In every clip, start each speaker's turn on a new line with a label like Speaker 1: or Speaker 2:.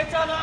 Speaker 1: échala.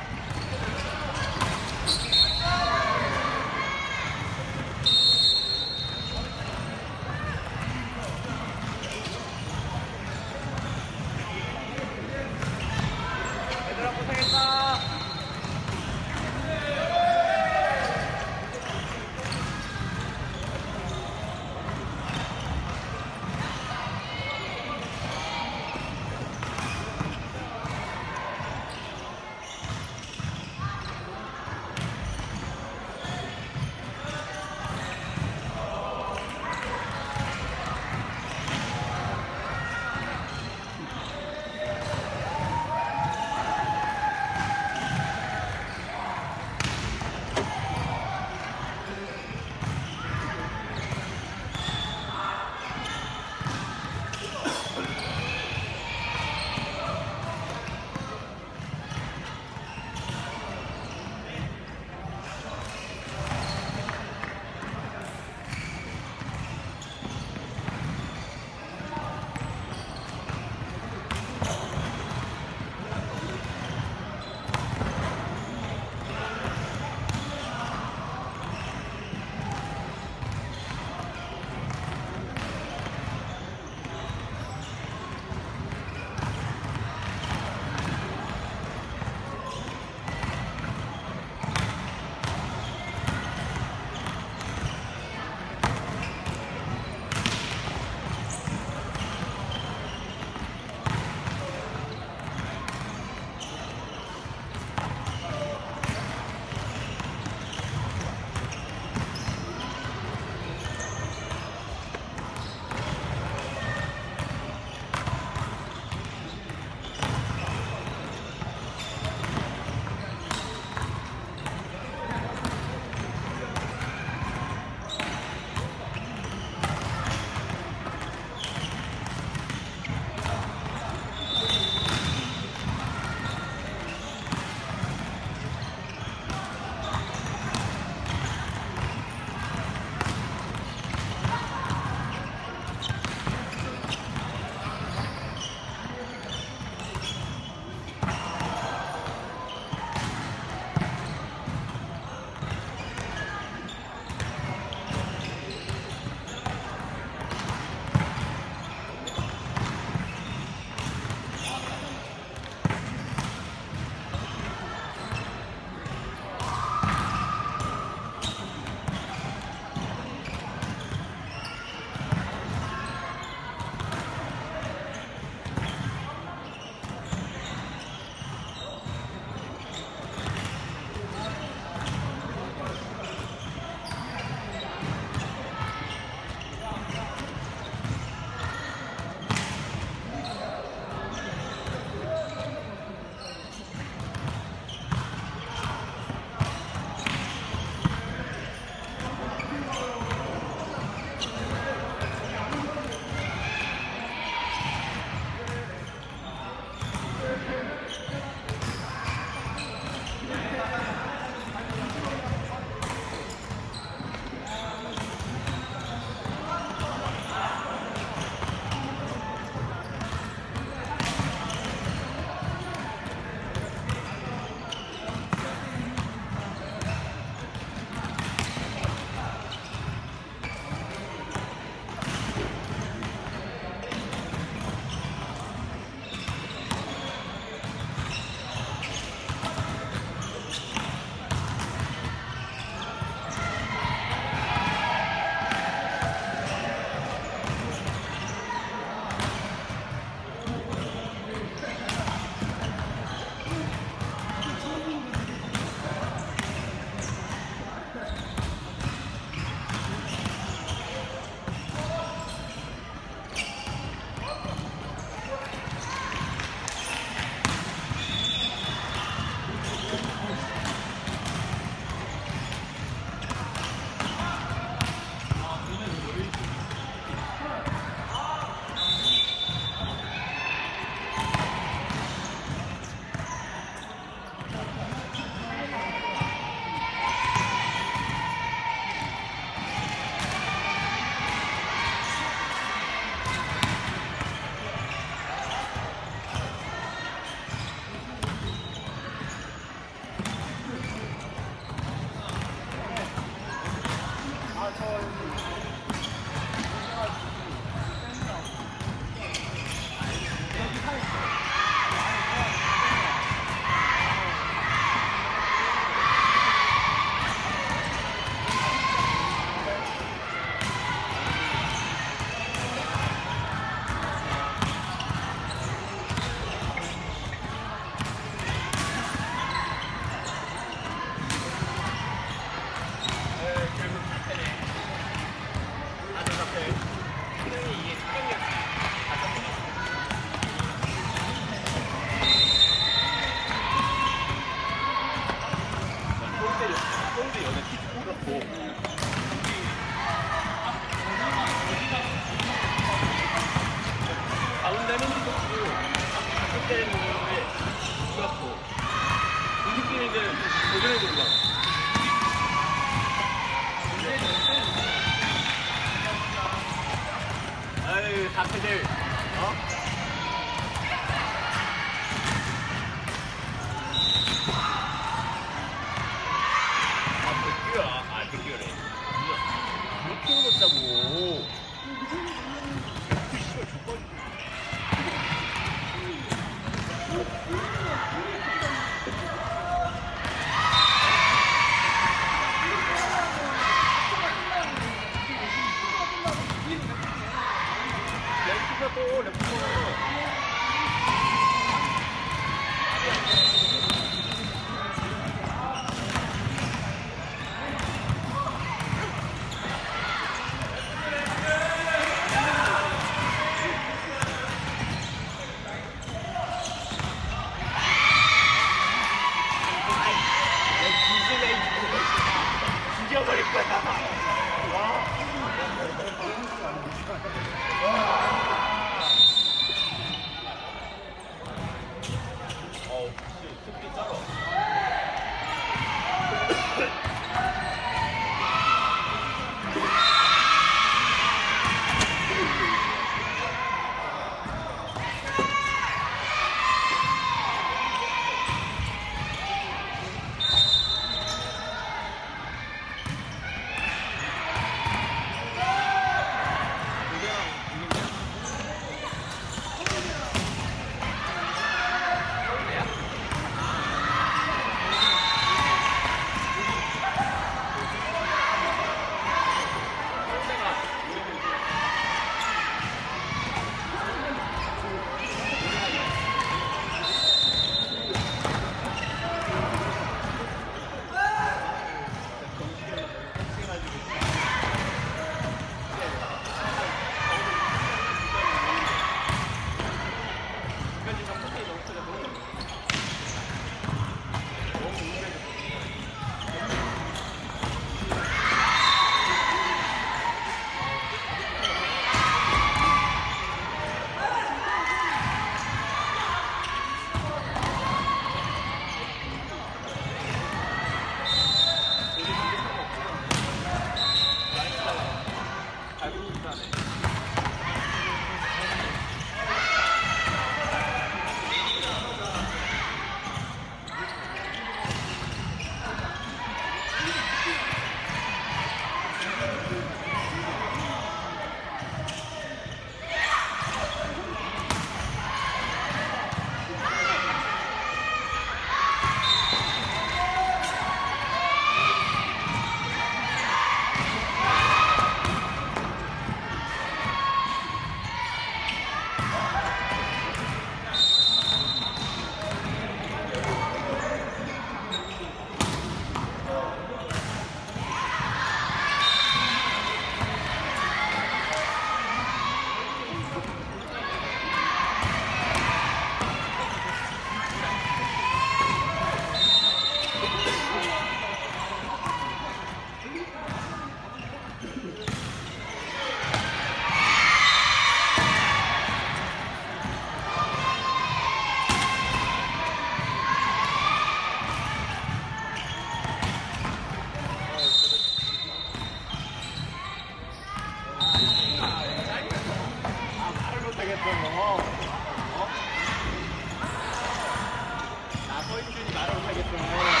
Speaker 1: 서 있으니 말을 못하겠어.